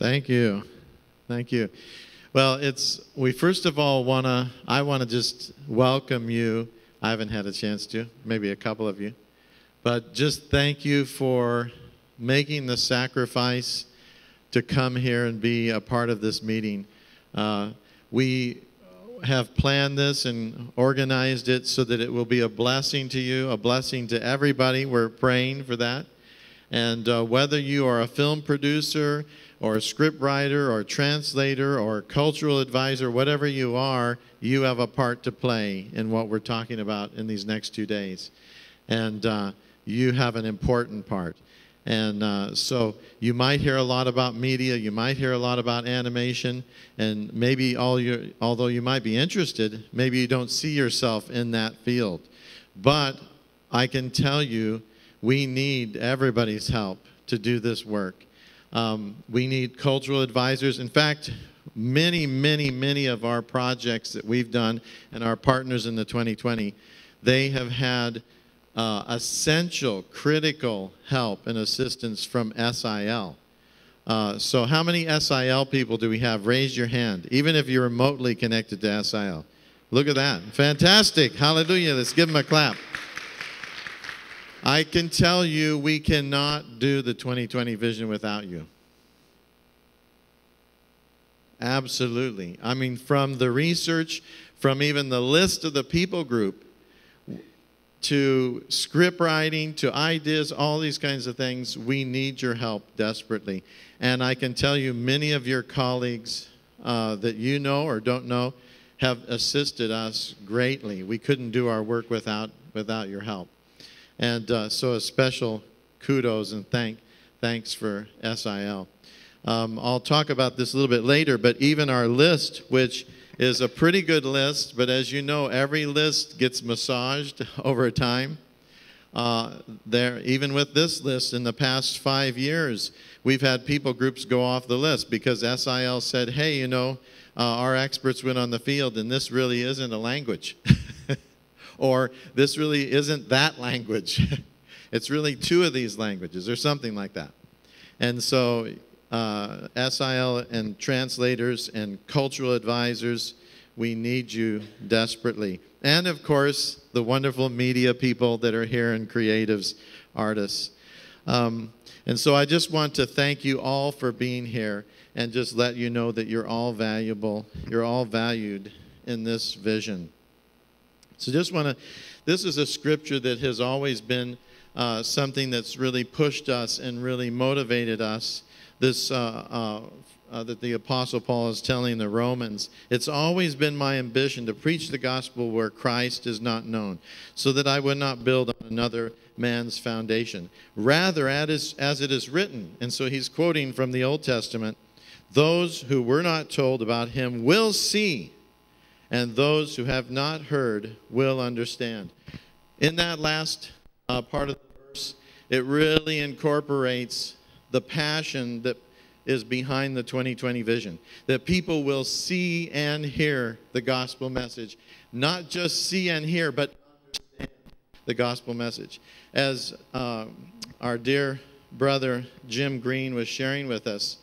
Thank you. Thank you. Well, it's we first of all want to I want to just welcome you. I haven't had a chance to, maybe a couple of you. But just thank you for making the sacrifice to come here and be a part of this meeting. Uh, we have planned this and organized it so that it will be a blessing to you, a blessing to everybody. We're praying for that. And uh, whether you are a film producer or a script writer or a translator or a cultural advisor, whatever you are, you have a part to play in what we're talking about in these next two days. And uh, you have an important part. And uh, so you might hear a lot about media, you might hear a lot about animation, and maybe all you, although you might be interested, maybe you don't see yourself in that field. But I can tell you, we need everybody's help to do this work. Um, we need cultural advisors. In fact, many, many, many of our projects that we've done and our partners in the 2020, they have had uh, essential, critical help and assistance from SIL. Uh, so, how many SIL people do we have? Raise your hand, even if you're remotely connected to SIL. Look at that. Fantastic. Hallelujah. Let's give them a clap. I can tell you we cannot do the 2020 vision without you. Absolutely. I mean, from the research, from even the list of the people group, to script writing, to ideas, all these kinds of things, we need your help desperately. And I can tell you, many of your colleagues uh, that you know or don't know have assisted us greatly. We couldn't do our work without, without your help. And uh, so a special kudos and thank, thanks for SIL. Um, I'll talk about this a little bit later, but even our list, which is a pretty good list, but as you know, every list gets massaged over time. Uh, there, even with this list, in the past five years, we've had people groups go off the list because SIL said, "Hey, you know, uh, our experts went on the field, and this really isn't a language, or this really isn't that language. it's really two of these languages, or something like that." And so uh, SIL and translators and cultural advisors, we need you desperately. And of course, the wonderful media people that are here and creatives, artists. Um, and so I just want to thank you all for being here and just let you know that you're all valuable. You're all valued in this vision. So just want to, this is a scripture that has always been uh, something that's really pushed us and really motivated us this uh, uh, uh, that the Apostle Paul is telling the Romans. It's always been my ambition to preach the gospel where Christ is not known, so that I would not build on another man's foundation. Rather, as, as it is written, and so he's quoting from the Old Testament those who were not told about him will see, and those who have not heard will understand. In that last uh, part of the verse, it really incorporates the passion that is behind the 2020 vision. That people will see and hear the gospel message. Not just see and hear, but understand the gospel message. As uh, our dear brother Jim Green was sharing with us,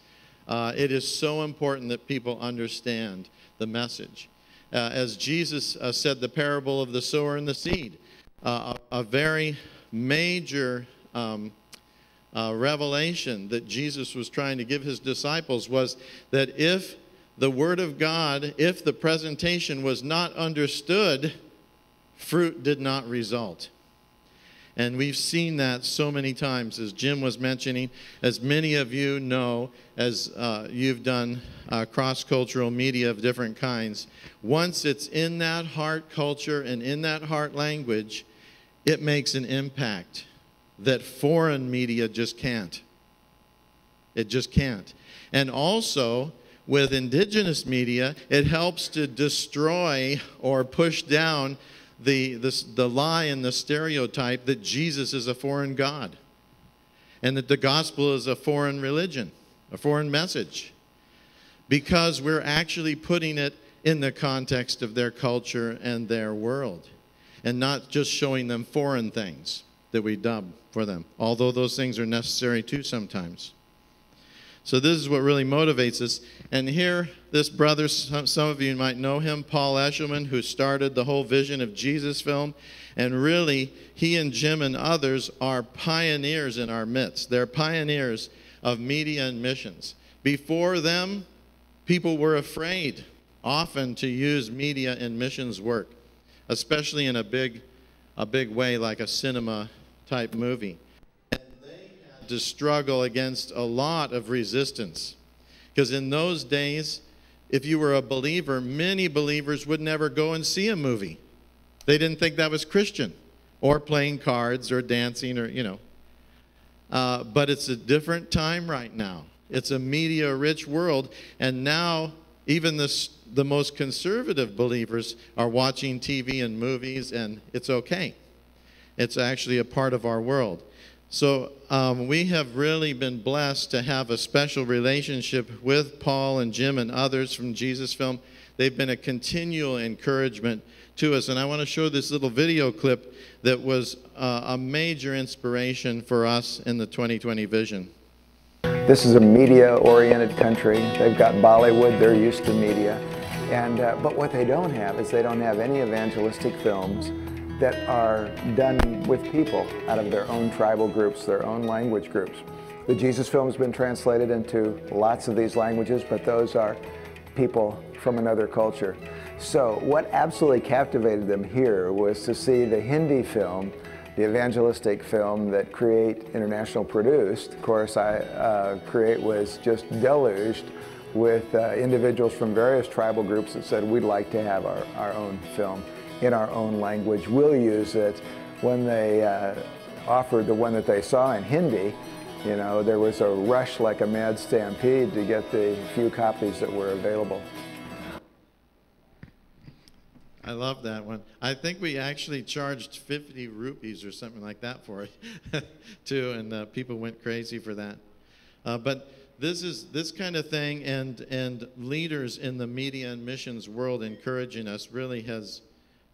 uh, it is so important that people understand the message. Uh, as Jesus uh, said, the parable of the sower and the seed, uh, a, a, very major um, uh, revelation that Jesus was trying to give his disciples was that if the Word of God, if the presentation was not understood, fruit did not result. And we've seen that so many times, as Jim was mentioning, as many of you know, as uh, you've done uh, cross cultural media of different kinds. Once it's in that heart culture and in that heart language, it makes an impact that foreign media just can't. It just can't. And also, with indigenous media, it helps to destroy or push down the, the, the lie and the stereotype that Jesus is a foreign God and that the gospel is a foreign religion, a foreign message, because we're actually putting it in the context of their culture and their world and not just showing them foreign things that we dub for them, although those things are necessary too sometimes. So this is what really motivates us. And here, this brother, some, of you might know him, Paul Eshelman, who started the whole Vision of Jesus film. And really, he and Jim and others are pioneers in our midst. They're pioneers of media and missions. Before them, people were afraid often to use media in missions work, especially in a big, a big way like a cinema type movie to struggle against a lot of resistance. Because in those days, if you were a believer, many believers would never go and see a movie. They didn't think that was Christian, or playing cards, or dancing, or, you know. Uh, but it's a different time right now. It's a media rich world, and now even the, the most conservative believers are watching TV and movies, and it's okay. It's actually a part of our world. So um, we have really been blessed to have a special relationship with Paul and Jim and others from Jesus Film. They've been a continual encouragement to us. And I want to show this little video clip that was uh, a major inspiration for us in the 2020 vision. This is a media-oriented country. They've got Bollywood, they're used to media. And, uh, but what they don't have is they don't have any evangelistic films that are done with people out of their own tribal groups, their own language groups. The Jesus film has been translated into lots of these languages, but those are people from another culture. So what absolutely captivated them here was to see the Hindi film, the evangelistic film that Create International produced. Of course, I, uh, Create was just deluged with uh, individuals from various tribal groups that said, we'd like to have our, our own film in our own language. We'll use it. When they uh, offered the one that they saw in Hindi, you know, there was a rush like a mad stampede to get the few copies that were available. I love that one. I think we actually charged 50 rupees or something like that for it, too, and uh, people went crazy for that. Uh, but this is this kind of thing, and and leaders in the media and missions world encouraging us really has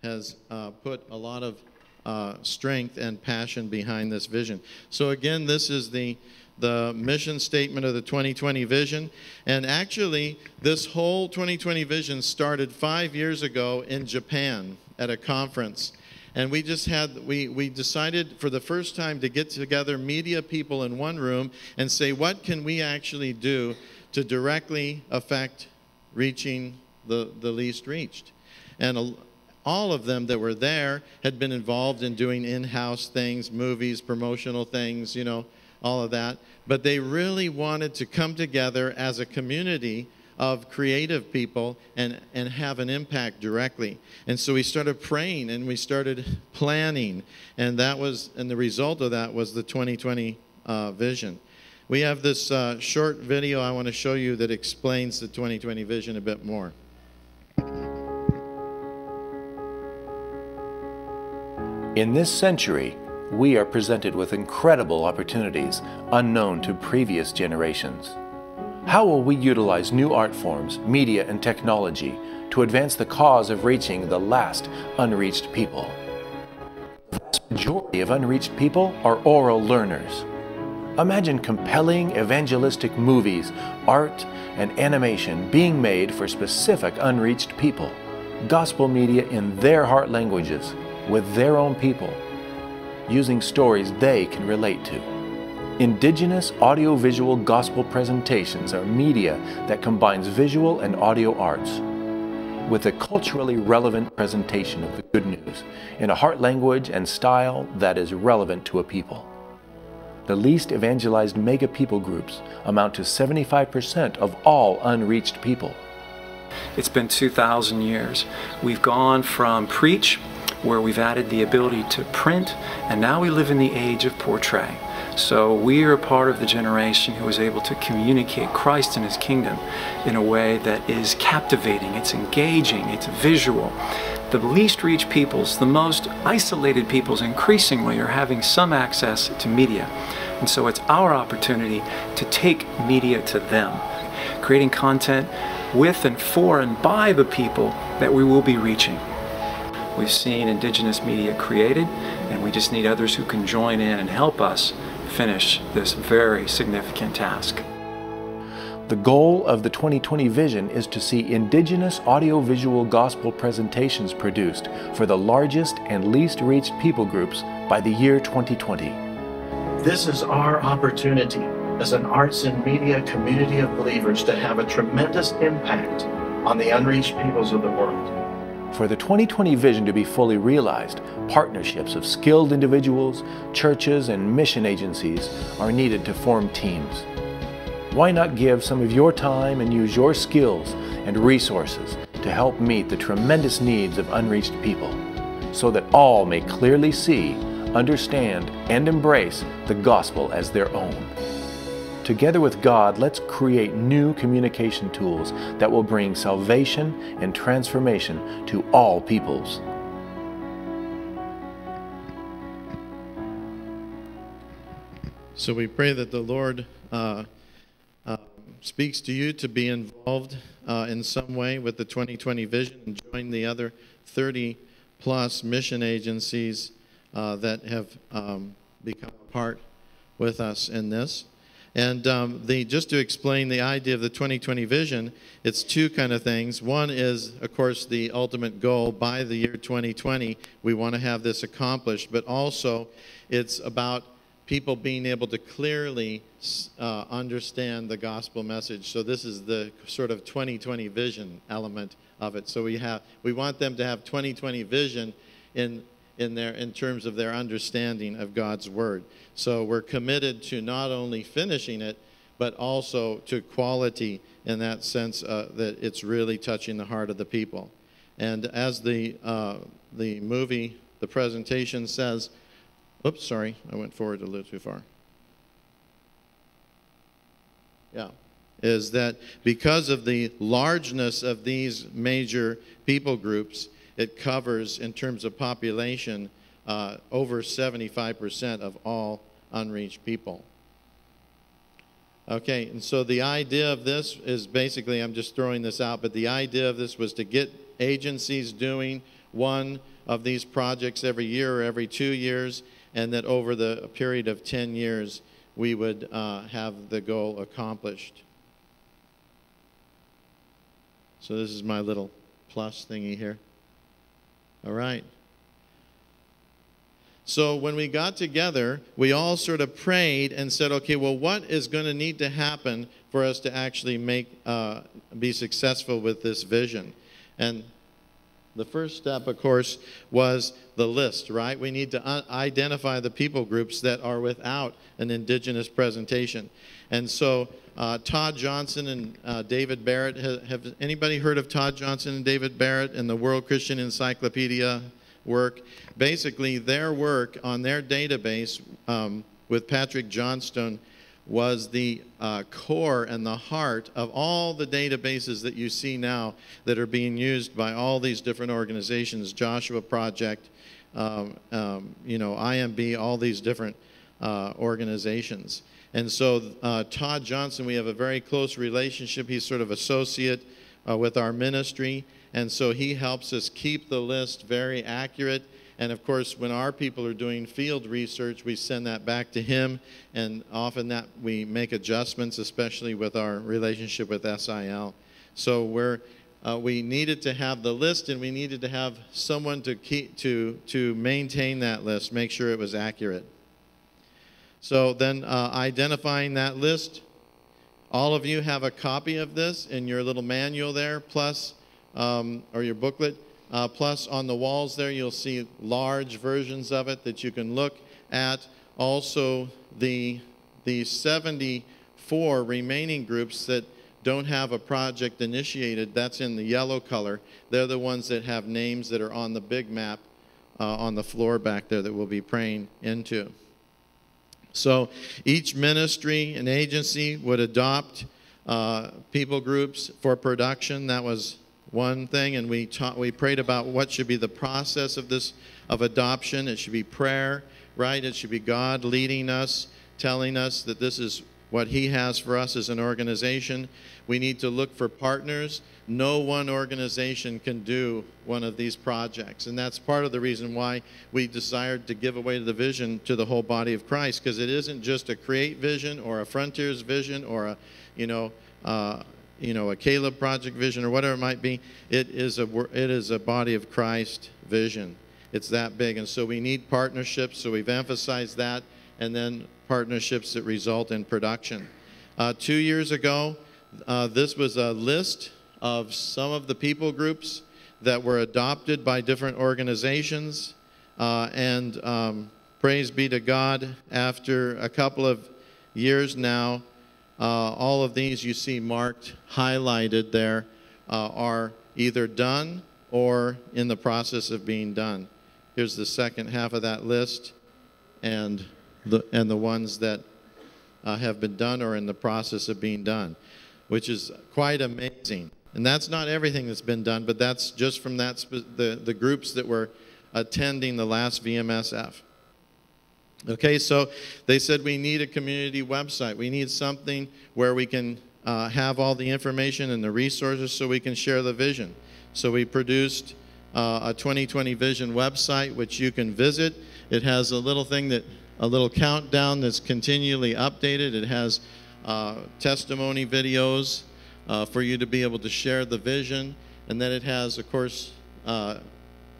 has uh, put a lot of uh, strength and passion behind this vision. So again, this is the the mission statement of the 2020 vision. And actually, this whole 2020 vision started five years ago in Japan at a conference. And we just had, we, we decided for the first time to get together media people in one room and say, what can we actually do to directly affect reaching the, the least reached? And a, all of them that were there had been involved in doing in-house things, movies, promotional things, you know, all of that. But they really wanted to come together as a community of creative people and, and have an impact directly. And so we started praying and we started planning. And that was, and the result of that was the 2020 uh, vision. We have this uh, short video I want to show you that explains the 2020 vision a bit more. In this century, we are presented with incredible opportunities unknown to previous generations. How will we utilize new art forms, media, and technology to advance the cause of reaching the last unreached people? The vast majority of unreached people are oral learners. Imagine compelling evangelistic movies, art, and animation being made for specific unreached people. Gospel media in their heart languages with their own people, using stories they can relate to. Indigenous audiovisual gospel presentations are media that combines visual and audio arts with a culturally relevant presentation of the good news in a heart language and style that is relevant to a people. The least evangelized mega people groups amount to 75% of all unreached people. It's been 2,000 years. We've gone from preach where we've added the ability to print, and now we live in the age of portrait. So we are a part of the generation who is able to communicate Christ and His kingdom in a way that is captivating, it's engaging, it's visual. The least reached peoples, the most isolated peoples increasingly are having some access to media. And so it's our opportunity to take media to them, creating content with and for and by the people that we will be reaching. We've seen indigenous media created, and we just need others who can join in and help us finish this very significant task. The goal of the 2020 vision is to see indigenous audiovisual gospel presentations produced for the largest and least reached people groups by the year 2020. This is our opportunity as an arts and media community of believers to have a tremendous impact on the unreached peoples of the world. For the 2020 vision to be fully realized, partnerships of skilled individuals, churches, and mission agencies are needed to form teams. Why not give some of your time and use your skills and resources to help meet the tremendous needs of unreached people so that all may clearly see, understand, and embrace the gospel as their own? Together with God, let's create new communication tools that will bring salvation and transformation to all peoples. So we pray that the Lord uh, uh, speaks to you to be involved uh, in some way with the 2020 vision and join the other 30 plus mission agencies uh, that have um, become a part with us in this. And um, the, just to explain the idea of the 2020 vision, it's two kind of things. One is, of course, the ultimate goal by the year 2020. We want to have this accomplished, but also it's about people being able to clearly uh, understand the gospel message. So this is the sort of 2020 vision element of it. So we have we want them to have 2020 vision in in their in terms of their understanding of God's word. So we're committed to not only finishing it, but also to quality in that sense uh, that it's really touching the heart of the people. And as the uh, the movie, the presentation says, oops, sorry, I went forward a little too far. Yeah, is that because of the largeness of these major people groups, it covers, in terms of population, uh, over 75% of all unreached people. Okay, and so the idea of this is basically, I'm just throwing this out, but the idea of this was to get agencies doing one of these projects every year or every two years, and that over the period of 10 years, we would uh, have the goal accomplished. So this is my little plus thingy here. All right. So when we got together, we all sort of prayed and said, okay, well, what is going to need to happen for us to actually make uh, be successful with this vision? And the first step, of course, was the list, right? We need to identify the people groups that are without an indigenous presentation. And so uh, Todd Johnson and uh, David Barrett, have, have, anybody heard of Todd Johnson and David Barrett and the World Christian Encyclopedia work? Basically, their work on their database um, with Patrick Johnstone was the uh, core and the heart of all the databases that you see now that are being used by all these different organizations, Joshua Project, um, um, you know, IMB, all these different uh, organizations. And so uh, Todd Johnson, we have a very close relationship. He's sort of associate uh, with our ministry. And so he helps us keep the list very accurate and of course, when our people are doing field research, we send that back to him, and often that we make adjustments, especially with our relationship with SIL. So we're uh, we needed to have the list, and we needed to have someone to keep to to maintain that list, make sure it was accurate. So then, uh, identifying that list, all of you have a copy of this in your little manual there, plus um, or your booklet. Uh, plus, on the walls there, you'll see large versions of it that you can look at. Also, the, the 74 remaining groups that don't have a project initiated, that's in the yellow color. They're the ones that have names that are on the big map uh, on the floor back there that we'll be praying into. So each ministry and agency would adopt uh, people groups for production. That was one thing, and we taught, we prayed about what should be the process of this of adoption. It should be prayer, right? It should be God leading us, telling us that this is what He has for us as an organization. We need to look for partners. No one organization can do one of these projects. And that's part of the reason why we desired to give away the vision to the whole body of Christ, because it isn't just a create vision or a frontiers vision or a, you know, uh, you know, a Caleb project vision or whatever it might be. It is a, it is a body of Christ vision. It's that big. And so we need partnerships. So we've emphasized that. And then partnerships that result in production. Uh, two years ago, uh, this was a list of some of the people groups that were adopted by different organizations. Uh, and um, praise be to God, after a couple of years now, uh, all of these you see marked, highlighted there, uh, are either done or in the process of being done. Here's the second half of that list, and the, and the ones that uh, have been done or in the process of being done, which is quite amazing. And that's not everything that's been done, but that's just from that the, the groups that were attending the last VMSF. Okay, so they said we need a community website. We need something where we can uh, have all the information and the resources so we can share the vision. So we produced uh, a 2020 Vision website, which you can visit. It has a little thing that, a little countdown that's continually updated. It has uh, testimony videos uh, for you to be able to share the vision. And then it has, of course, uh,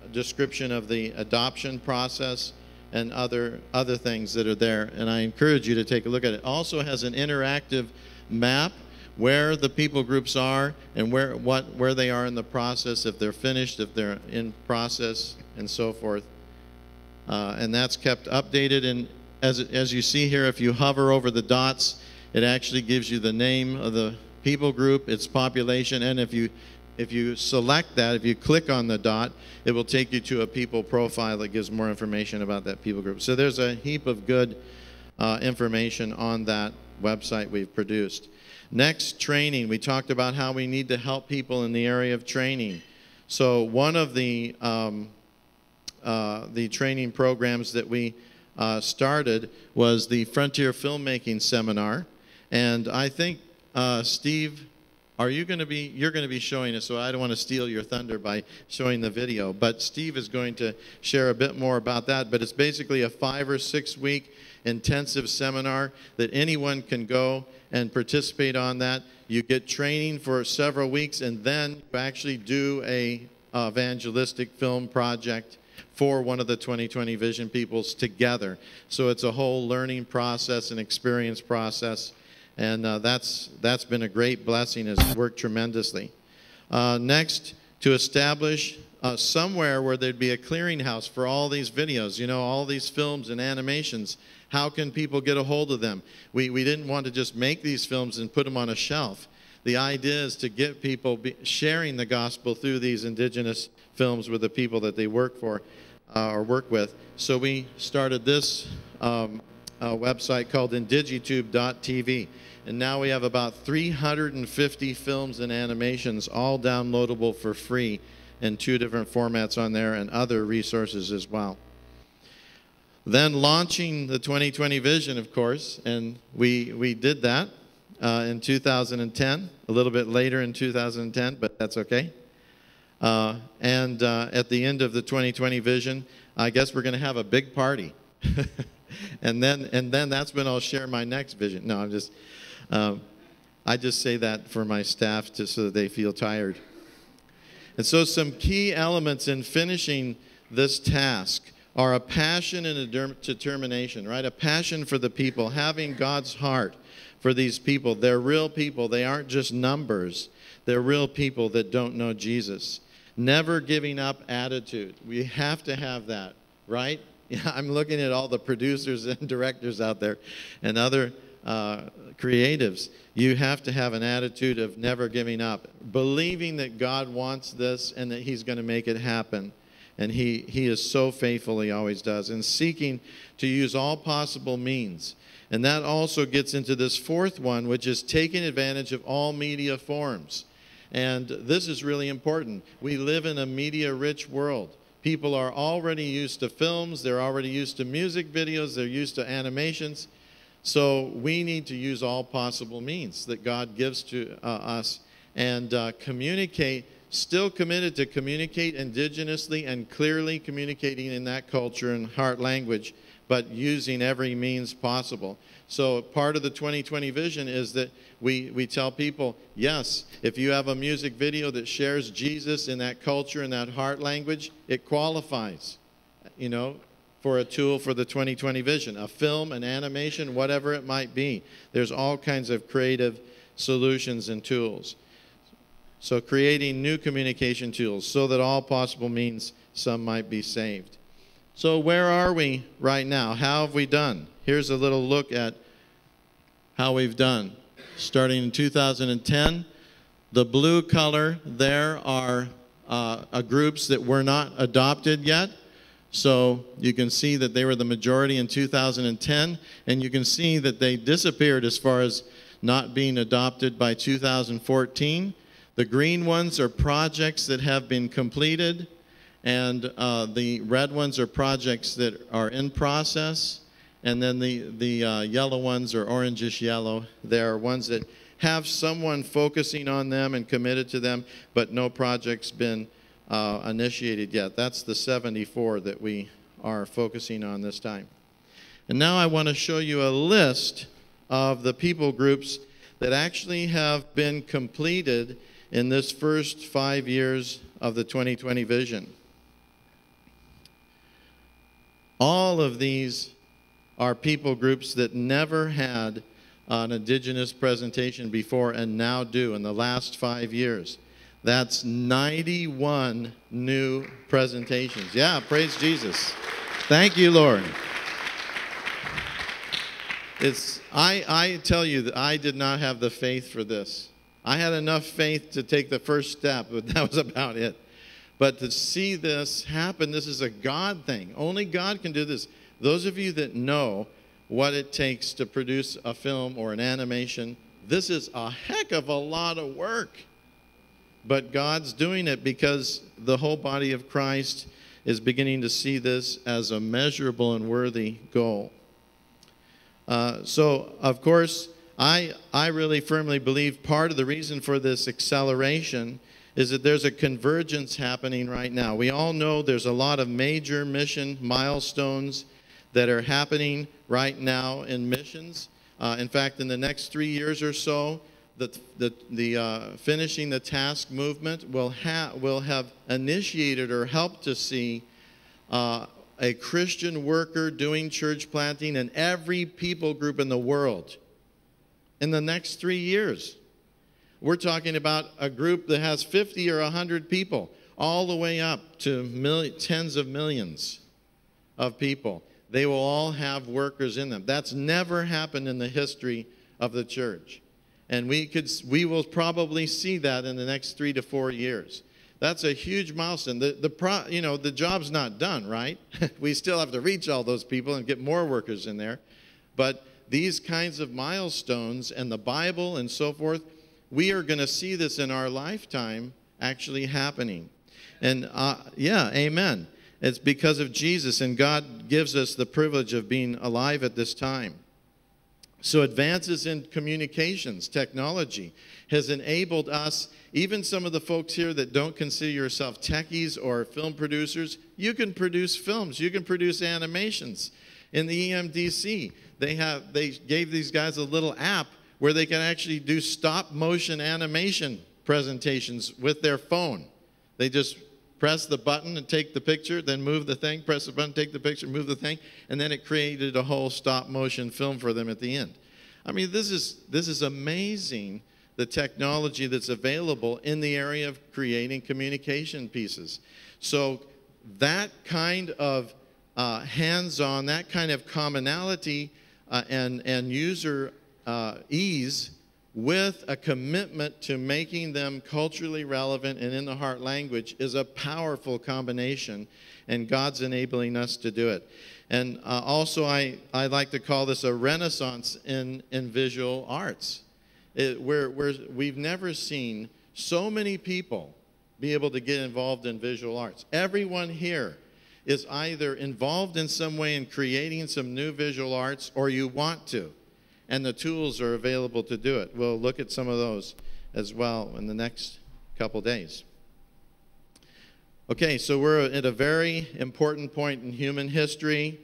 a description of the adoption process and other other things that are there. And I encourage you to take a look at it. Also has an interactive map where the people groups are and where what where they are in the process, if they're finished, if they're in process, and so forth. Uh, and that's kept updated. And as as you see here, if you hover over the dots, it actually gives you the name of the people group, its population, and if you if you select that, if you click on the dot, it will take you to a people profile that gives more information about that people group. So there's a heap of good uh, information on that website we've produced. Next, training. We talked about how we need to help people in the area of training. So one of the um, uh, the training programs that we uh, started was the Frontier Filmmaking Seminar, and I think uh, Steve are you going to be you're going to be showing us so i don't want to steal your thunder by showing the video but steve is going to share a bit more about that. But it's basically a five or six week intensive seminar that anyone can go and participate on that. You get training for several weeks and then you actually do a uh, evangelistic film project for one of the 2020 vision peoples together so it's a whole learning process and experience process and uh, that's that's been a great blessing. Has worked tremendously. Uh, next, to establish uh, somewhere where there'd be a clearinghouse for all these videos, you know, all these films and animations. How can people get a hold of them? We, we didn't want to just make these films and put them on a shelf. The idea is to get people sharing the gospel through these indigenous films with the people that they work for uh, or work with. So we started this um, uh, website called indigitube.tv. And now we have about 350 films and animations, all downloadable for free in two different formats on there and other resources as well. Then launching the 2020 vision, of course, and we, we did that uh, in 2010, a little bit later in 2010, but that's okay. Uh, and uh, at the end of the 2020 vision, I guess we're going to have a big party. and then and then that's when I'll share my next vision. No, I'm just um, I just say that for my staff to, so that they feel tired. And so some key elements in finishing this task are a passion and a determination, right? A passion for the people, having God's heart for these people. They're real people. They aren't just numbers. They're real people that don't know Jesus. Never giving up attitude. We have to have that, right? Yeah, I'm looking at all the producers and directors out there and other uh, creatives. You have to have an attitude of never giving up, believing that God wants this and that He's going to make it happen. And he, he is so faithful, he always does, and seeking to use all possible means. And that also gets into this fourth one, which is taking advantage of all media forms. And this is really important. We live in a media rich world. People are already used to films, they're already used to music videos, they're used to animations. So we need to use all possible means that God gives to uh, us and uh, communicate, still committed to communicate indigenously and clearly communicating in that culture and heart language, but using every means possible. So part of the 2020 vision is that we, we tell people, yes, if you have a music video that shares Jesus in that culture and that heart language, it qualifies, you know, for a tool for the 2020 vision, a film, an animation, whatever it might be. There's all kinds of creative solutions and tools. So creating new communication tools so that all possible means some might be saved. So where are we right now? How have we done? Here's a little look at how we've done. Starting in 2010, the blue color there are uh, groups that were not adopted yet. So you can see that they were the majority in 2010, and you can see that they disappeared as far as not being adopted by 2014. The green ones are projects that have been completed, and uh, the red ones are projects that are in process. And then the, the uh, yellow ones or orangish yellow, they are ones that have someone focusing on them and committed to them, but no project's been uh, initiated yet. That's the 74 that we are focusing on this time. And now I want to show you a list of the people groups that actually have been completed in this first five years of the 2020 vision. All of these are people groups that never had an indigenous presentation before and now do in the last five years. That's 91 new presentations. Yeah, praise Jesus. Thank you, Lord. It's, I, I tell you that I did not have the faith for this. I had enough faith to take the first step, but that was about it. But to see this happen, this is a God thing. Only God can do this. Those of you that know what it takes to produce a film or an animation, this is a heck of a lot of work. But God's doing it because the whole body of Christ is beginning to see this as a measurable and worthy goal. Uh, so, of course, I, I really firmly believe part of the reason for this acceleration is that there's a convergence happening right now. We all know there's a lot of major mission milestones that are happening right now in missions. Uh, in fact, in the next three years or so, the, the, the uh, finishing the task movement will, ha- will have initiated or helped to see uh, a Christian worker doing church planting in every people group in the world in the next three years. We're talking about a group that has 50 or 100 people, all the way up to tens of millions of people. They will all have workers in them. That's never happened in the history of the church. And we, could, we will probably see that in the next three to four years. That's a huge milestone. The, the pro, you know, the job's not done, right? we still have to reach all those people and get more workers in there. But these kinds of milestones and the Bible and so forth, we are going to see this in our lifetime actually happening. And uh, yeah, amen. It's because of Jesus, and God gives us the privilege of being alive at this time. So, advances in communications technology has enabled us, even some of the folks here that don't consider yourself techies or film producers, you can produce films, you can produce animations. In the EMDC, they have they gave these guys a little app where they can actually do stop motion animation presentations with their phone. They just press the button and take the picture, then move the thing, press the button, take the picture, move the thing, and then it created a whole stop motion film for them at the end. I mean, this is, this is amazing the technology that's available in the area of creating communication pieces. So, that kind of uh, hands on, that kind of commonality uh, and, and user uh, ease with a commitment to making them culturally relevant and in the heart language is a powerful combination, and God's enabling us to do it. And uh, also, I, I like to call this a renaissance in, in visual arts, it, where, where we've never seen so many people be able to get involved in visual arts. Everyone here is either involved in some way in creating some new visual arts or you want to. and the tools are available to do it. We'll look at some of those as well in the next couple days. Okay, so we're at a very important point in human history.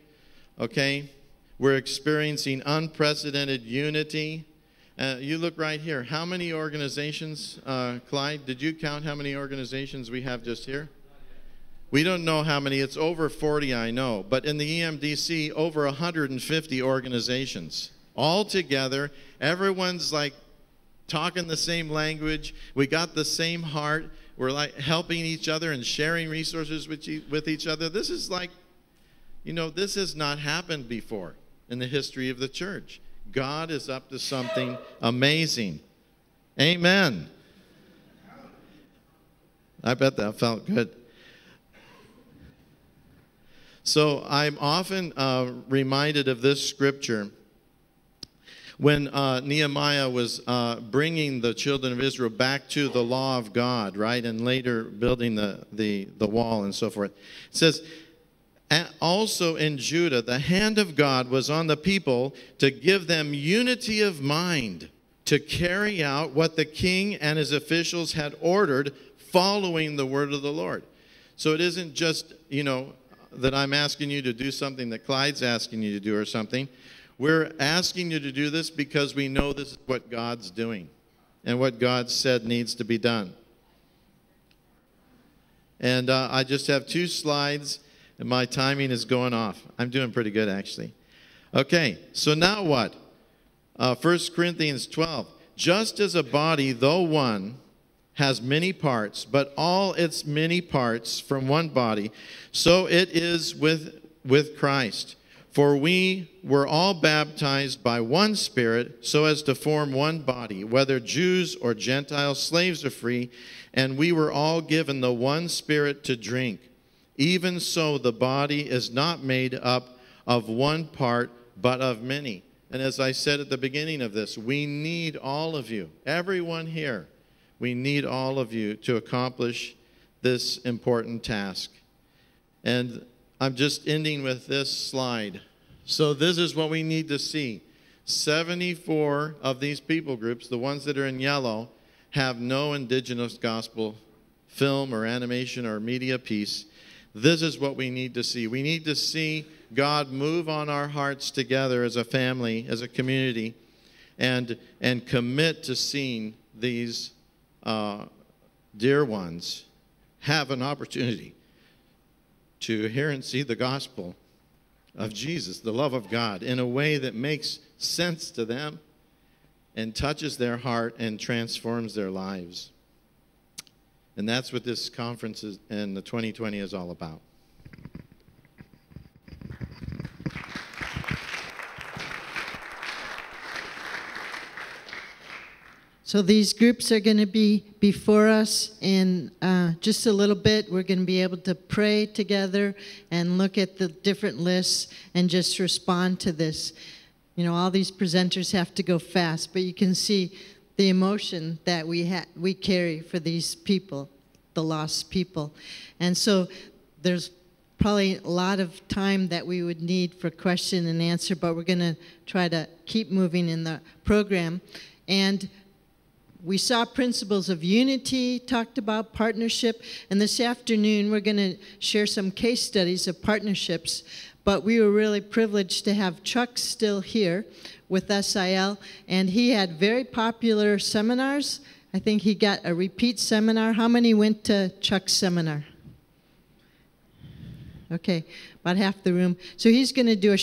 Okay, we're experiencing unprecedented unity. Uh, you look right here. How many organizations, uh, Clyde? Did you count how many organizations we have just here? We don't know how many. It's over 40, I know. But in the EMDC, over 150 organizations. All together, everyone's like talking the same language. We got the same heart. We're like helping each other and sharing resources with, e- with each other. This is like, you know, this has not happened before in the history of the church. God is up to something amazing. Amen. I bet that felt good. So I'm often uh, reminded of this scripture when uh, Nehemiah was uh, bringing the children of Israel back to the law of God, right, and later building the, the, the wall and so forth. It says, also in Judah, the hand of God was on the people to give them unity of mind to carry out what the king and his officials had ordered following the word of the Lord. So it isn't just, you know, that I'm asking you to do something that Clyde's asking you to do or something. We're asking you to do this because we know this is what God's doing and what God said needs to be done. And uh, I just have two slides, and my timing is going off. I'm doing pretty good, actually. Okay, so now what? Uh, 1 Corinthians 12. Just as a body, though one, has many parts, but all its many parts from one body, so it is with, with Christ. For we were all baptized by one Spirit so as to form one body, whether Jews or Gentiles, slaves or free, and we were all given the one Spirit to drink. Even so, the body is not made up of one part, but of many. And as I said at the beginning of this, we need all of you, everyone here we need all of you to accomplish this important task. And I'm just ending with this slide. So, this is what we need to see 74 of these people groups, the ones that are in yellow, have no indigenous gospel film or animation or media piece. This is what we need to see. We need to see God move on our hearts together as a family, as a community, and, and commit to seeing these uh, dear ones have an opportunity to hear and see the gospel of Jesus, the love of God, in a way that makes sense to them and touches their heart and transforms their lives. And that's what this conference is, and the 2020 is all about. So these groups are going to be before us in uh, just a little bit. We're going to be able to pray together and look at the different lists and just respond to this. You know, all these presenters have to go fast, but you can see the emotion that we ha- we carry for these people, the lost people, and so there's probably a lot of time that we would need for question and answer, but we're going to try to keep moving in the program and we saw principles of unity, talked about partnership, and this afternoon we're going to share some case studies of partnerships. But we were really privileged to have Chuck still here with SIL, and he had very popular seminars. I think he got a repeat seminar. How many went to Chuck's seminar? Okay, about half the room. So he's going to do a